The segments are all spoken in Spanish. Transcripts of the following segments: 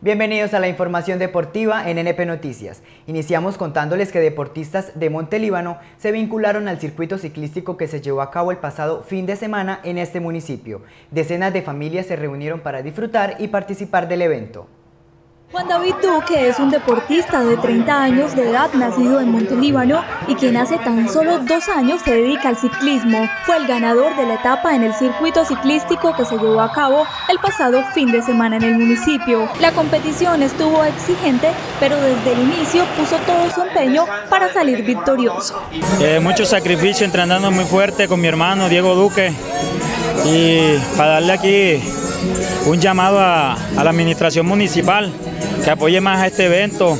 Bienvenidos a la información deportiva en NP Noticias. Iniciamos contándoles que deportistas de Montelíbano se vincularon al circuito ciclístico que se llevó a cabo el pasado fin de semana en este municipio. Decenas de familias se reunieron para disfrutar y participar del evento. Juan David Duque es un deportista de 30 años de edad nacido en Montelíbano y quien hace tan solo dos años se dedica al ciclismo. Fue el ganador de la etapa en el circuito ciclístico que se llevó a cabo el pasado fin de semana en el municipio. La competición estuvo exigente, pero desde el inicio puso todo su empeño para salir victorioso. Eh, mucho sacrificio entrenando muy fuerte con mi hermano Diego Duque y para darle aquí un llamado a, a la administración municipal que apoye más a este evento,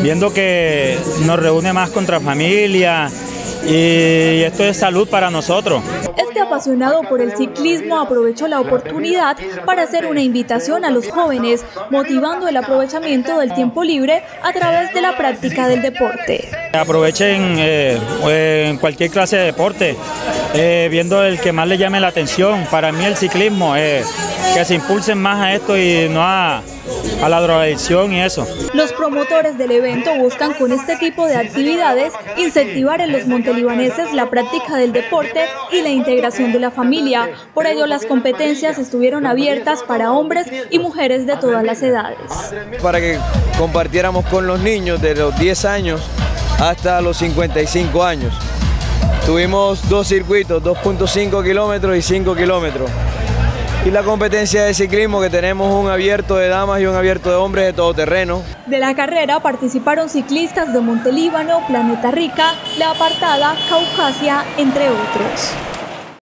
viendo que nos reúne más contra familia y esto es salud para nosotros. Este apasionado por el ciclismo aprovechó la oportunidad para hacer una invitación a los jóvenes, motivando el aprovechamiento del tiempo libre a través de la práctica del deporte. Aprovechen eh, en cualquier clase de deporte, eh, viendo el que más le llame la atención. Para mí el ciclismo, eh, que se impulsen más a esto y no a a la drogadicción y eso. Los promotores del evento buscan con este tipo de actividades incentivar en los montelibaneses la práctica del deporte y la integración de la familia. Por ello las competencias estuvieron abiertas para hombres y mujeres de todas las edades. Para que compartiéramos con los niños de los 10 años hasta los 55 años. Tuvimos dos circuitos, 2.5 kilómetros y 5 kilómetros y la competencia de ciclismo que tenemos un abierto de damas y un abierto de hombres de todo terreno. De la carrera participaron ciclistas de Montelíbano, Planeta Rica, La Apartada, Caucasia, entre otros.